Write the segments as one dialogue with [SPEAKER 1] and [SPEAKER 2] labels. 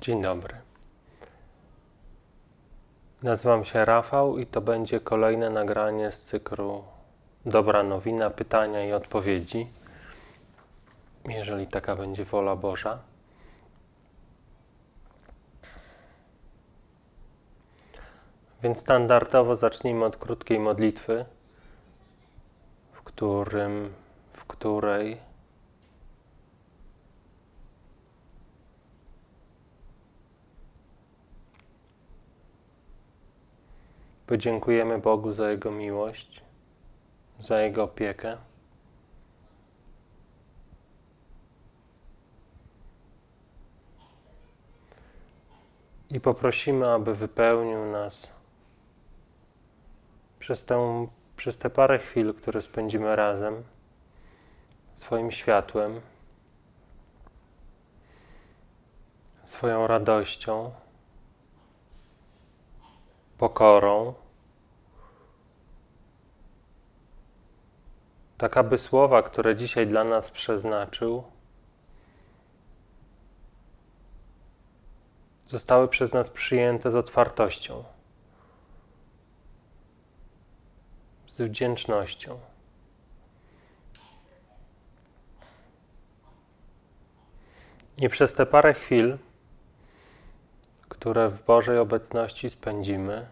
[SPEAKER 1] Dzień dobry. Nazywam się Rafał i to będzie kolejne nagranie z cyklu Dobra Nowina, pytania i odpowiedzi, jeżeli taka będzie wola Boża. Więc standardowo zacznijmy od krótkiej modlitwy, w którym, w której Podziękujemy Bogu za Jego miłość, za Jego opiekę. I poprosimy, aby wypełnił nas przez, tę, przez te parę chwil, które spędzimy razem, swoim światłem, swoją radością, pokorą, tak aby słowa, które dzisiaj dla nas przeznaczył, zostały przez nas przyjęte z otwartością, z wdzięcznością. I przez te parę chwil, które w Bożej obecności spędzimy,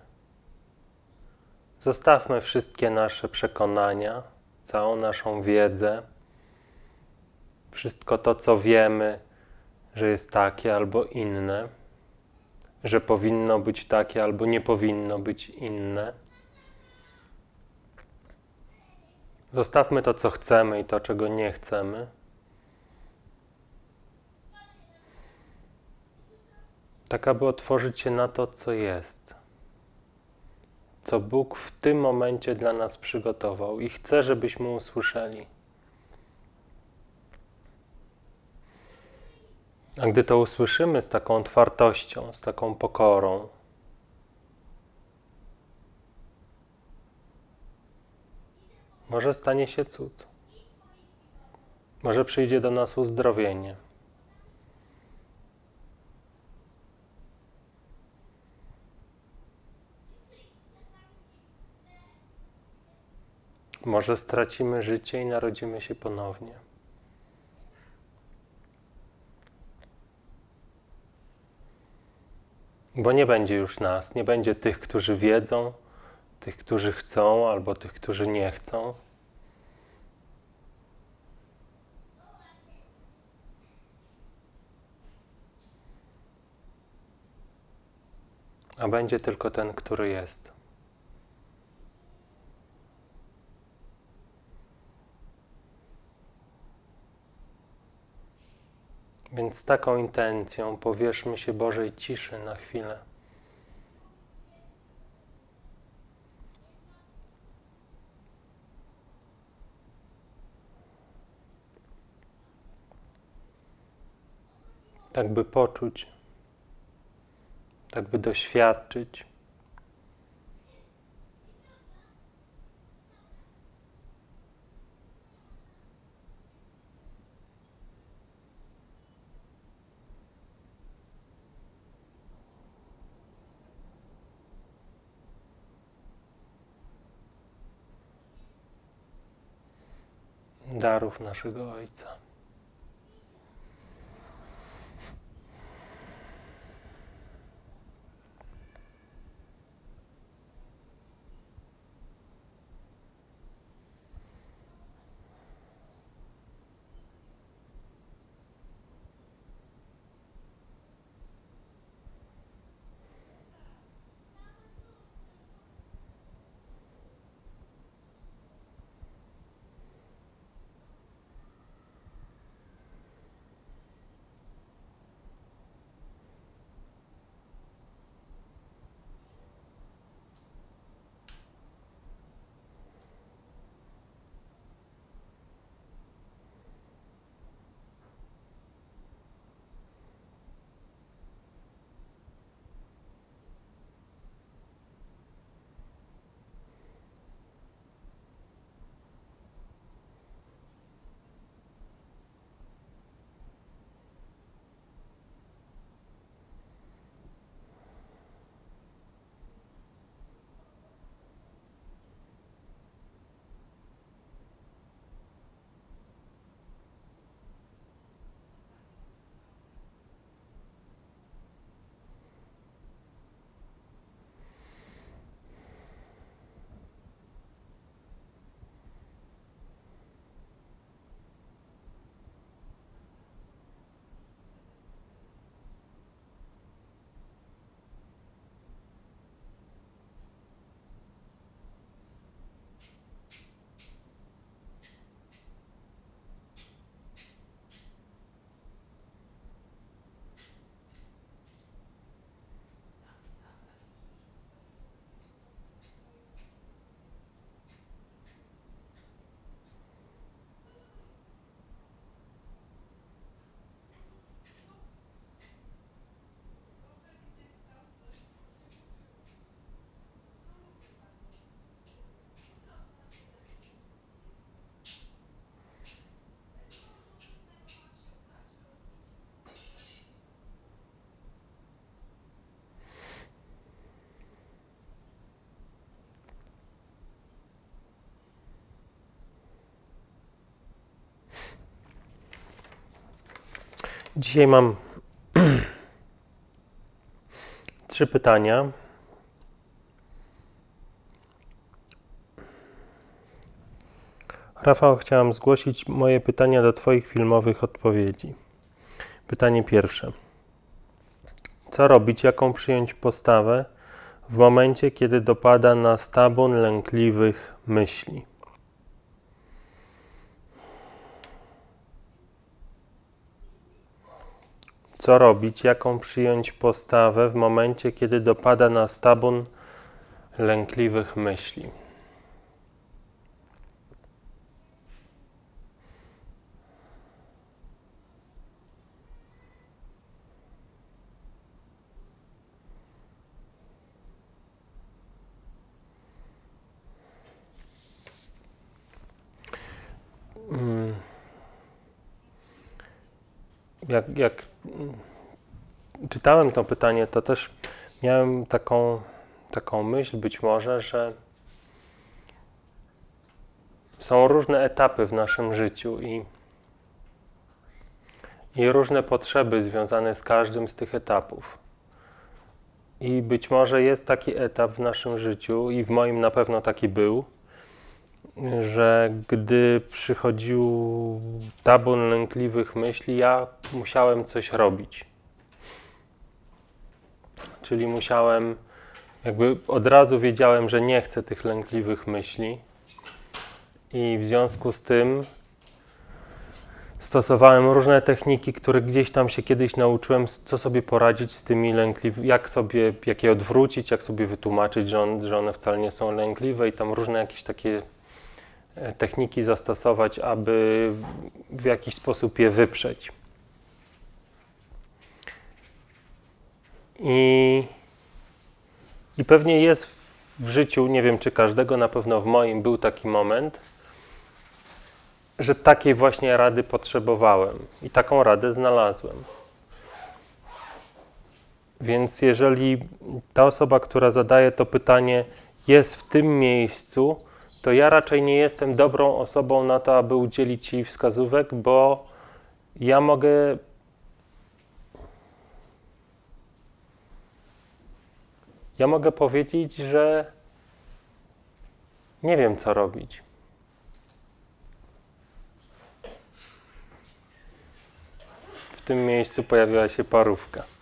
[SPEAKER 1] zostawmy wszystkie nasze przekonania, całą naszą wiedzę, wszystko to, co wiemy, że jest takie albo inne, że powinno być takie albo nie powinno być inne. Zostawmy to, co chcemy i to, czego nie chcemy. Tak, aby otworzyć się na to, co jest co Bóg w tym momencie dla nas przygotował i chce, żebyśmy usłyszeli. A gdy to usłyszymy z taką otwartością, z taką pokorą, może stanie się cud. Może przyjdzie do nas uzdrowienie. Może stracimy życie i narodzimy się ponownie. Bo nie będzie już nas, nie będzie tych, którzy wiedzą, tych, którzy chcą, albo tych, którzy nie chcą. A będzie tylko ten, który jest. Więc taką intencją powierzmy się Bożej ciszy na chwilę. Tak by poczuć, tak by doświadczyć. Darów naszego Ojca. Dzisiaj mam trzy pytania. Rafał, chciałam zgłosić moje pytania do Twoich filmowych odpowiedzi. Pytanie pierwsze. Co robić, jaką przyjąć postawę w momencie, kiedy dopada nas tabun lękliwych myśli? Co robić, jaką przyjąć postawę w momencie, kiedy dopada nas tabun lękliwych myśli? Jak, jak czytałem to pytanie, to też miałem taką, taką myśl być może, że są różne etapy w naszym życiu i, i różne potrzeby związane z każdym z tych etapów. I być może jest taki etap w naszym życiu, i w moim na pewno taki był, że gdy przychodził tabun lękliwych myśli, ja musiałem coś robić. Czyli musiałem, jakby od razu wiedziałem, że nie chcę tych lękliwych myśli, i w związku z tym stosowałem różne techniki, które gdzieś tam się kiedyś nauczyłem, co sobie poradzić z tymi lękliwymi, jak sobie, jak je odwrócić, jak sobie wytłumaczyć, że, że one wcale nie są lękliwe i tam różne jakieś takie techniki zastosować, aby w jakiś sposób je wyprzeć. I, I pewnie jest w życiu, nie wiem czy każdego, na pewno w moim był taki moment, że takiej właśnie rady potrzebowałem i taką radę znalazłem. Więc jeżeli ta osoba, która zadaje to pytanie, jest w tym miejscu, to ja raczej nie jestem dobrą osobą na to, aby udzielić jej wskazówek, bo ja mogę ja mogę powiedzieć, że nie wiem, co robić. W tym miejscu pojawiła się parówka.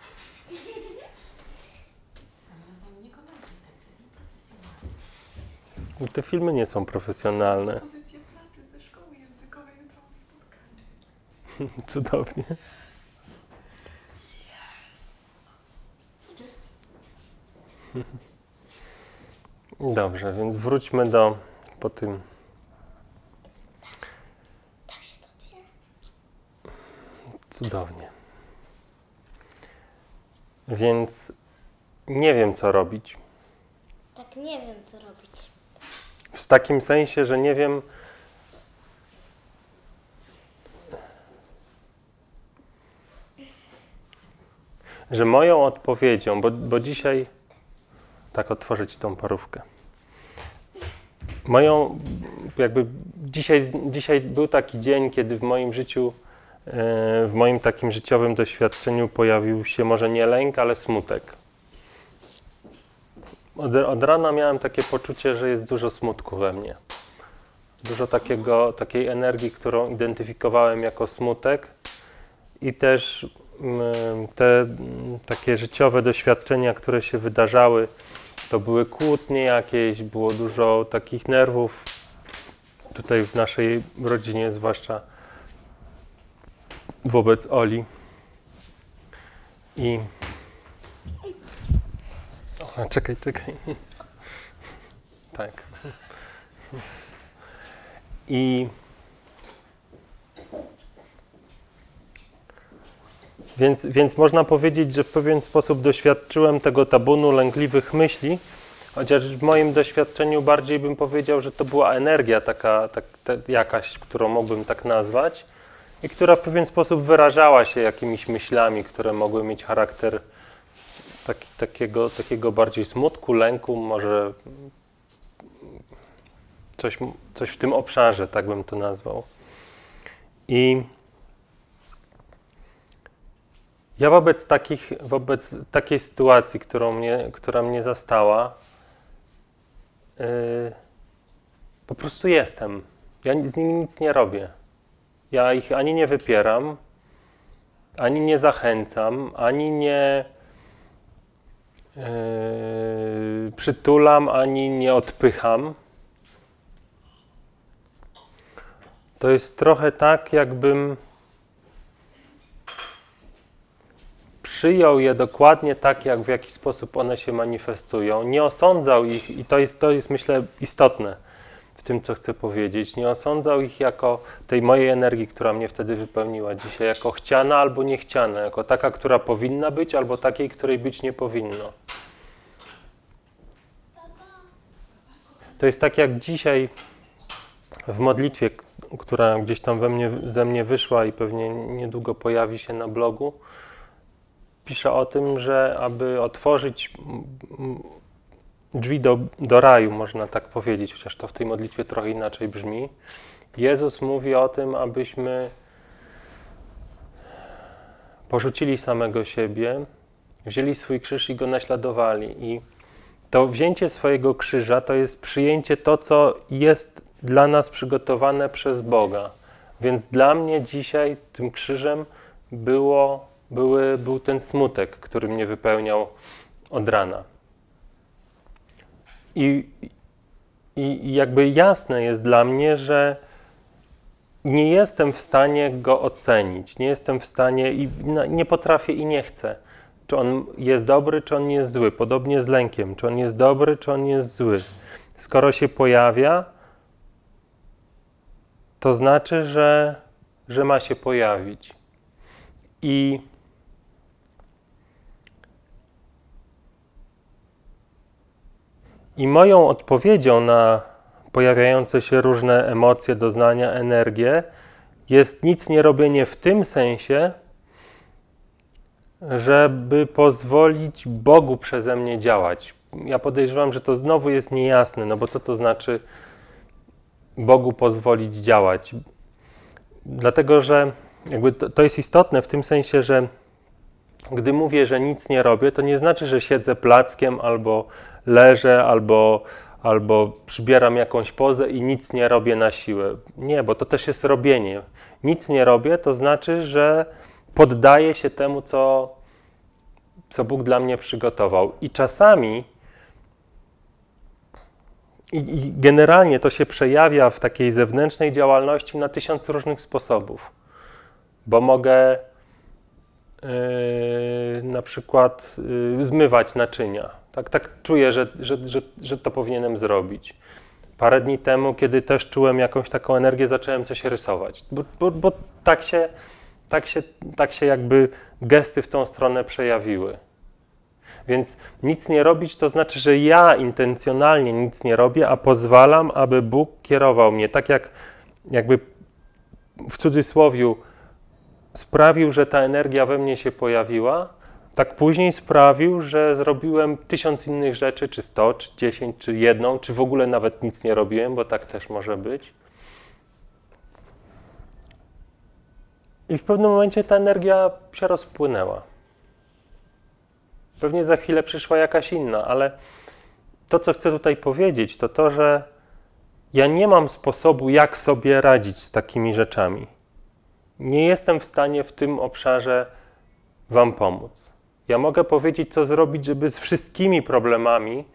[SPEAKER 1] Te filmy nie są profesjonalne.
[SPEAKER 2] Pozycję pracy ze szkoły językowej jutro spotkanie.
[SPEAKER 1] Cudownie. Dobrze, więc wróćmy do po tym. Cudownie. Więc nie wiem, co robić.
[SPEAKER 3] Tak nie wiem, co robić.
[SPEAKER 1] W takim sensie, że nie wiem. Że moją odpowiedzią, bo, bo dzisiaj tak otworzyć tą parówkę. Moją, jakby dzisiaj, dzisiaj był taki dzień, kiedy w moim życiu, e, w moim takim życiowym doświadczeniu pojawił się może nie lęk, ale smutek. Od, od rana miałem takie poczucie, że jest dużo smutku we mnie. Dużo takiego, takiej energii, którą identyfikowałem jako smutek i też mm, te mm, takie życiowe doświadczenia, które się wydarzały, to były kłótnie jakieś, było dużo takich nerwów. Tutaj w naszej rodzinie, zwłaszcza wobec Oli. I. O, czekaj, czekaj. Tak. I. Więc, więc można powiedzieć, że w pewien sposób doświadczyłem tego tabunu lękliwych myśli, chociaż w moim doświadczeniu bardziej bym powiedział, że to była energia taka, tak, jakaś, którą mógłbym tak nazwać i która w pewien sposób wyrażała się jakimiś myślami, które mogły mieć charakter taki, takiego, takiego bardziej smutku, lęku, może coś, coś w tym obszarze, tak bym to nazwał. I Ja wobec, takich, wobec takiej sytuacji, którą mnie, która mnie zastała, yy, po prostu jestem. Ja z nimi nic nie robię. Ja ich ani nie wypieram, ani nie zachęcam, ani nie yy, przytulam, ani nie odpycham. To jest trochę tak, jakbym przyjął je dokładnie tak, jak w jaki sposób one się manifestują. Nie osądzał ich, i to jest, to jest myślę istotne tym, co chcę powiedzieć. Nie osądzał ich jako tej mojej energii, która mnie wtedy wypełniła dzisiaj, jako chciana albo niechciana, jako taka, która powinna być, albo takiej, której być nie powinno. To jest tak jak dzisiaj w modlitwie, która gdzieś tam we mnie, ze mnie wyszła i pewnie niedługo pojawi się na blogu, pisze o tym, że aby otworzyć drzwi do, do raju, można tak powiedzieć, chociaż to w tej modlitwie trochę inaczej brzmi. Jezus mówi o tym, abyśmy porzucili samego siebie, wzięli swój krzyż i go naśladowali. I to wzięcie swojego krzyża to jest przyjęcie to, co jest dla nas przygotowane przez Boga. Więc dla mnie dzisiaj tym krzyżem było, były, był ten smutek, który mnie wypełniał od rana. I, I jakby jasne jest dla mnie, że nie jestem w stanie go ocenić, nie jestem w stanie i nie potrafię i nie chcę. Czy on jest dobry, czy on jest zły. Podobnie z lękiem, czy on jest dobry, czy on jest zły. Skoro się pojawia, to znaczy, że, że ma się pojawić. I I moją odpowiedzią na pojawiające się różne emocje, doznania, energię jest nic nie robienie w tym sensie, żeby pozwolić Bogu przeze mnie działać. Ja podejrzewam, że to znowu jest niejasne, no bo co to znaczy Bogu pozwolić działać? Dlatego, że jakby to, to jest istotne w tym sensie, że gdy mówię, że nic nie robię, to nie znaczy, że siedzę plackiem albo leżę, albo, albo przybieram jakąś pozę i nic nie robię na siłę. Nie, bo to też jest robienie. Nic nie robię, to znaczy, że poddaję się temu, co, co Bóg dla mnie przygotował. I czasami, i, generalnie to się przejawia w takiej zewnętrznej działalności na tysiąc różnych sposobów, bo mogę na przykład yy, zmywać naczynia. Tak, tak czuję, że, że, że, że to powinienem zrobić. Parę dni temu, kiedy też czułem jakąś taką energię, zacząłem coś rysować, bo, bo, bo tak, się, tak, się, tak się jakby gesty w tą stronę przejawiły. Więc nic nie robić to znaczy, że ja intencjonalnie nic nie robię, a pozwalam, aby Bóg kierował mnie. Tak jak jakby w cudzysłowiu sprawił, że ta energia we mnie się pojawiła, tak później sprawił, że zrobiłem tysiąc innych rzeczy, czy sto, czy dziesięć, czy jedną, czy w ogóle nawet nic nie robiłem, bo tak też może być. I w pewnym momencie ta energia się rozpłynęła. Pewnie za chwilę przyszła jakaś inna, ale to, co chcę tutaj powiedzieć, to to, że ja nie mam sposobu, jak sobie radzić z takimi rzeczami nie jestem w stanie w tym obszarze Wam pomóc. Ja mogę powiedzieć, co zrobić, żeby z wszystkimi problemami,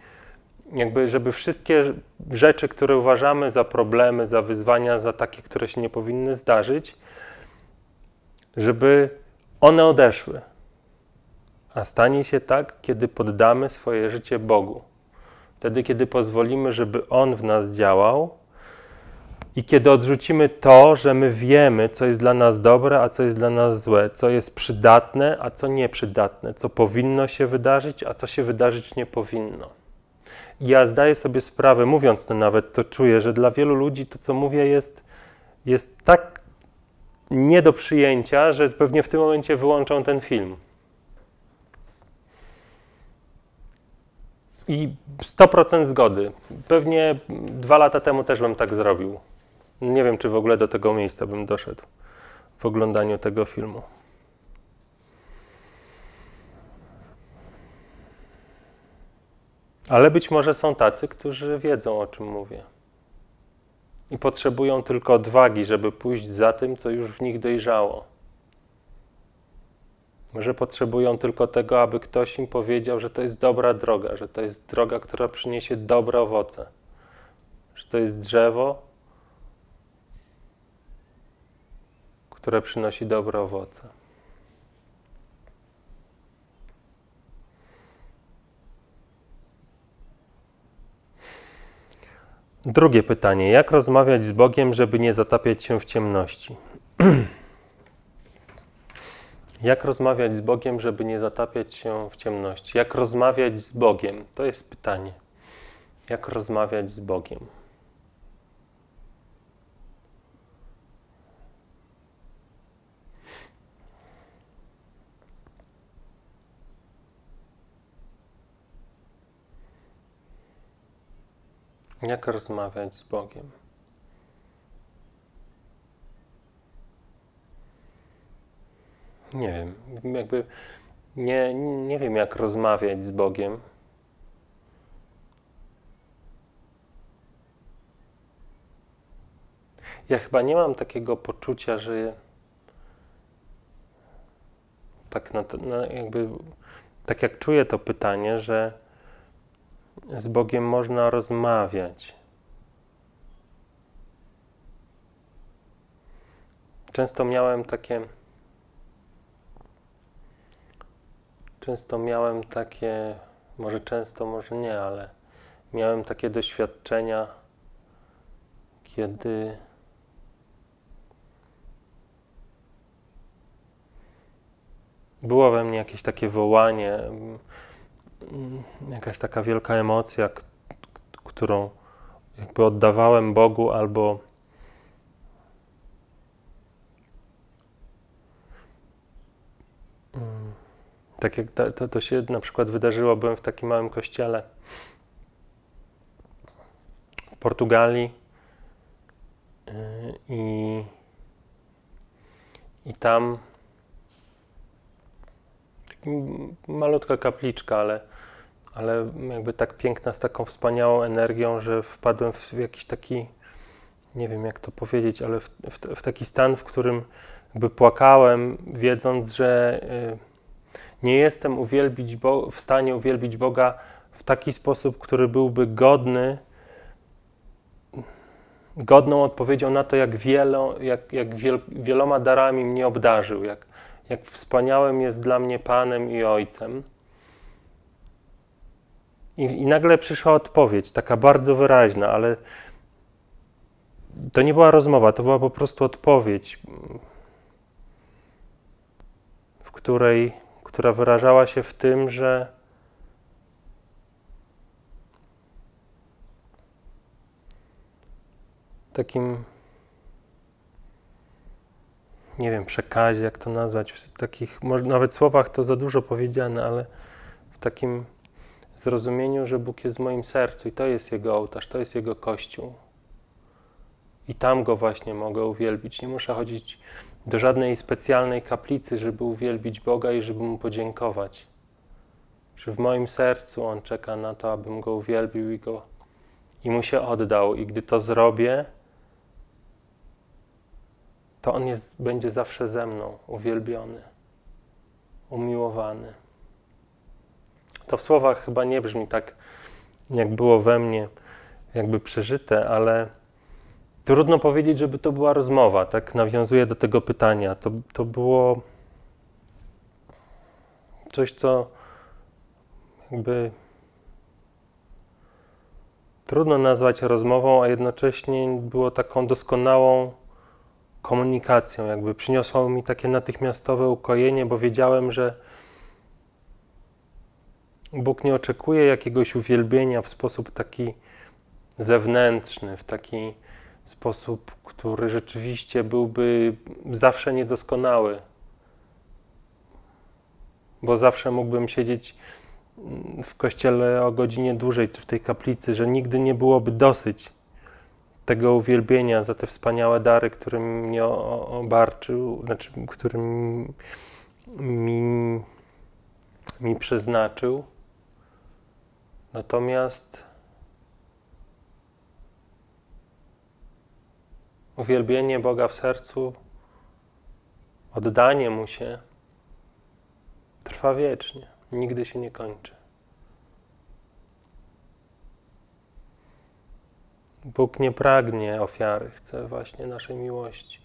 [SPEAKER 1] jakby, żeby wszystkie rzeczy, które uważamy za problemy, za wyzwania, za takie, które się nie powinny zdarzyć, żeby one odeszły. A stanie się tak, kiedy poddamy swoje życie Bogu. Wtedy, kiedy pozwolimy, żeby On w nas działał, i kiedy odrzucimy to, że my wiemy, co jest dla nas dobre, a co jest dla nas złe, co jest przydatne, a co nieprzydatne, co powinno się wydarzyć, a co się wydarzyć nie powinno. I ja zdaję sobie sprawę, mówiąc to nawet, to czuję, że dla wielu ludzi to, co mówię, jest, jest tak nie do przyjęcia, że pewnie w tym momencie wyłączą ten film. I 100% zgody. Pewnie dwa lata temu też bym tak zrobił nie wiem, czy w ogóle do tego miejsca bym doszedł w oglądaniu tego filmu. Ale być może są tacy, którzy wiedzą, o czym mówię. I potrzebują tylko odwagi, żeby pójść za tym, co już w nich dojrzało. Może potrzebują tylko tego, aby ktoś im powiedział, że to jest dobra droga, że to jest droga, która przyniesie dobre owoce, że to jest drzewo, które przynosi dobre owoce. Drugie pytanie. Jak rozmawiać z Bogiem, żeby nie zatapiać się w ciemności? Jak rozmawiać z Bogiem, żeby nie zatapiać się w ciemności? Jak rozmawiać z Bogiem? To jest pytanie. Jak rozmawiać z Bogiem? Jak rozmawiać z Bogiem? Nie wiem, jakby nie, nie wiem, jak rozmawiać z Bogiem. Ja chyba nie mam takiego poczucia, że tak, na, na jakby, tak jak czuję to pytanie, że z Bogiem można rozmawiać. Często miałem takie. Często miałem takie, może często, może nie, ale miałem takie doświadczenia, kiedy było we mnie jakieś takie wołanie, jakaś taka wielka emocja, którą jakby oddawałem Bogu albo mm, tak jak to, to się na przykład wydarzyło, byłem w takim małym kościele w Portugalii y, i, i tam malutka kapliczka, ale, ale jakby tak piękna, z taką wspaniałą energią, że wpadłem w jakiś taki, nie wiem jak to powiedzieć, ale w, w, w taki stan, w którym jakby płakałem, wiedząc, że y, nie jestem uwielbić Bo w stanie uwielbić Boga w taki sposób, który byłby godny, godną odpowiedzią na to, jak, wielo, jak, jak wiel, wieloma darami mnie obdarzył, jak, jak wspaniałym jest dla mnie Panem i Ojcem. I, I, nagle przyszła odpowiedź, taka bardzo wyraźna, ale to nie była rozmowa, to była po prostu odpowiedź, w której, która wyrażała się w tym, że takim nie wiem, przekazie, jak to nazwać, w takich, nawet słowach to za dużo powiedziane, ale w takim zrozumieniu, że Bóg jest w moim sercu i to jest Jego ołtarz, to jest Jego Kościół. I tam Go właśnie mogę uwielbić. Nie muszę chodzić do żadnej specjalnej kaplicy, żeby uwielbić Boga i żeby Mu podziękować. Że w moim sercu On czeka na to, abym Go uwielbił i, go, i Mu się oddał. I gdy to zrobię, to On jest, będzie zawsze ze mną, uwielbiony, umiłowany. To w słowach chyba nie brzmi tak, jak było we mnie, jakby przeżyte, ale trudno powiedzieć, żeby to była rozmowa. Tak nawiązuję do tego pytania. To, to było coś, co jakby trudno nazwać rozmową, a jednocześnie było taką doskonałą komunikacją, jakby przyniosło mi takie natychmiastowe ukojenie, bo wiedziałem, że Bóg nie oczekuje jakiegoś uwielbienia w sposób taki zewnętrzny, w taki sposób, który rzeczywiście byłby zawsze niedoskonały. Bo zawsze mógłbym siedzieć w kościele o godzinie dłużej, czy w tej kaplicy, że nigdy nie byłoby dosyć tego uwielbienia za te wspaniałe dary, którym mnie obarczył, znaczy, którym mi, mi przeznaczył. Natomiast uwielbienie Boga w sercu, oddanie Mu się trwa wiecznie, nigdy się nie kończy. Bóg nie pragnie ofiary, chce właśnie naszej miłości.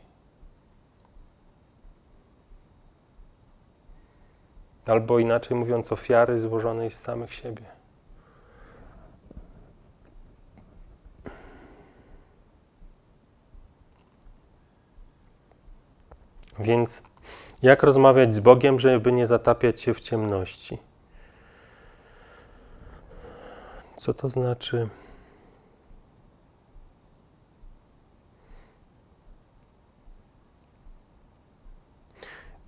[SPEAKER 1] Albo inaczej mówiąc, ofiary złożonej z samych siebie. Więc jak rozmawiać z Bogiem, żeby nie zatapiać się w ciemności? Co to znaczy?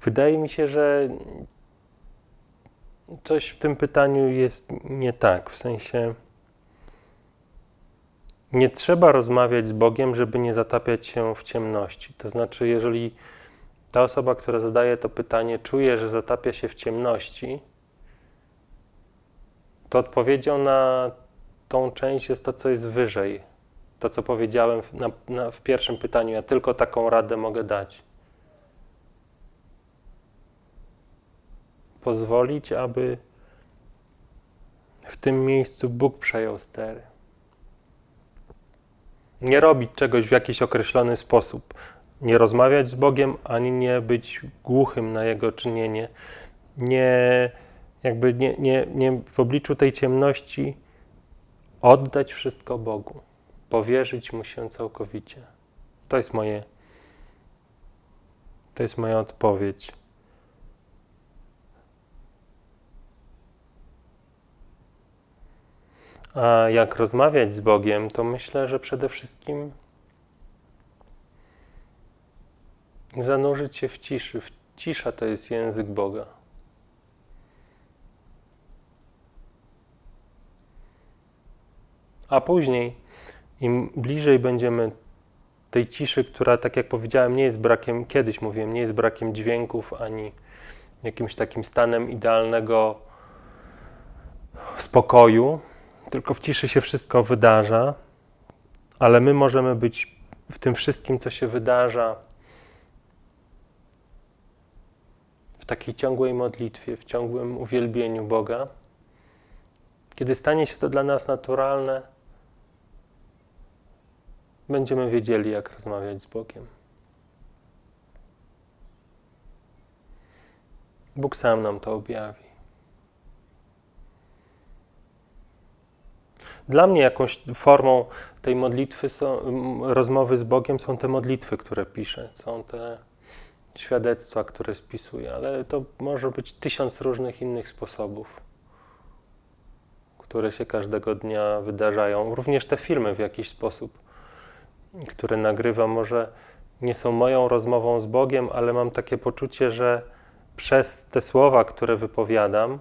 [SPEAKER 1] Wydaje mi się, że coś w tym pytaniu jest nie tak. W sensie nie trzeba rozmawiać z Bogiem, żeby nie zatapiać się w ciemności. To znaczy, jeżeli ta osoba, która zadaje to pytanie, czuje, że zatapia się w ciemności, to odpowiedzią na tą część jest to, co jest wyżej. To, co powiedziałem w, na, na, w pierwszym pytaniu, ja tylko taką radę mogę dać. Pozwolić, aby w tym miejscu Bóg przejął stery. Nie robić czegoś w jakiś określony sposób nie rozmawiać z Bogiem, ani nie być głuchym na Jego czynienie. Nie, jakby nie, nie, nie w obliczu tej ciemności oddać wszystko Bogu, powierzyć Mu się całkowicie. To jest moje, to jest moja odpowiedź. A jak rozmawiać z Bogiem, to myślę, że przede wszystkim zanurzyć się w ciszy. Cisza to jest język Boga. A później, im bliżej będziemy tej ciszy, która, tak jak powiedziałem, nie jest brakiem, kiedyś mówiłem, nie jest brakiem dźwięków ani jakimś takim stanem idealnego spokoju, tylko w ciszy się wszystko wydarza, ale my możemy być w tym wszystkim, co się wydarza, takiej ciągłej modlitwie, w ciągłym uwielbieniu Boga, kiedy stanie się to dla nas naturalne, będziemy wiedzieli, jak rozmawiać z Bogiem. Bóg sam nam to objawi. Dla mnie jakąś formą tej modlitwy, są, rozmowy z Bogiem są te modlitwy, które piszę, są te świadectwa, które spisuję, ale to może być tysiąc różnych innych sposobów, które się każdego dnia wydarzają. Również te filmy w jakiś sposób, które nagrywam, może nie są moją rozmową z Bogiem, ale mam takie poczucie, że przez te słowa, które wypowiadam,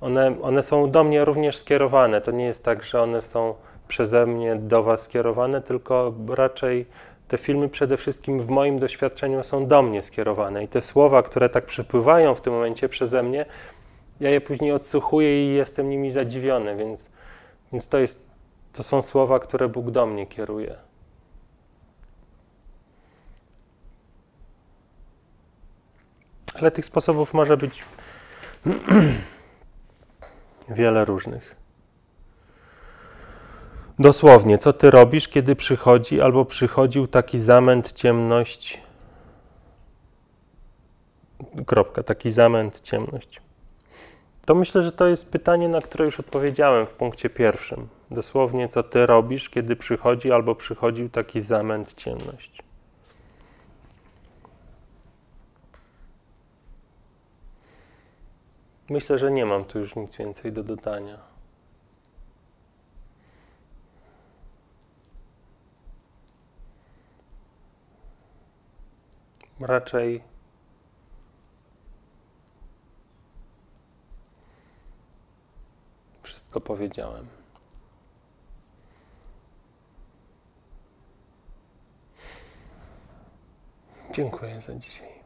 [SPEAKER 1] one, one są do mnie również skierowane. To nie jest tak, że one są przeze mnie do Was skierowane, tylko raczej te filmy przede wszystkim w moim doświadczeniu są do mnie skierowane i te słowa, które tak przypływają w tym momencie przeze mnie, ja je później odsłuchuję i jestem nimi zadziwiony, więc, więc to, jest, to są słowa, które Bóg do mnie kieruje. Ale tych sposobów może być wiele różnych. Dosłownie, co ty robisz, kiedy przychodzi albo przychodził taki zamęt, ciemność? Kropka, taki zamęt, ciemność. To myślę, że to jest pytanie, na które już odpowiedziałem w punkcie pierwszym. Dosłownie, co ty robisz, kiedy przychodzi albo przychodził taki zamęt, ciemność. Myślę, że nie mam tu już nic więcej do dodania. Raczej wszystko powiedziałem. Dziękuję za dzisiaj.